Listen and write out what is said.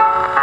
you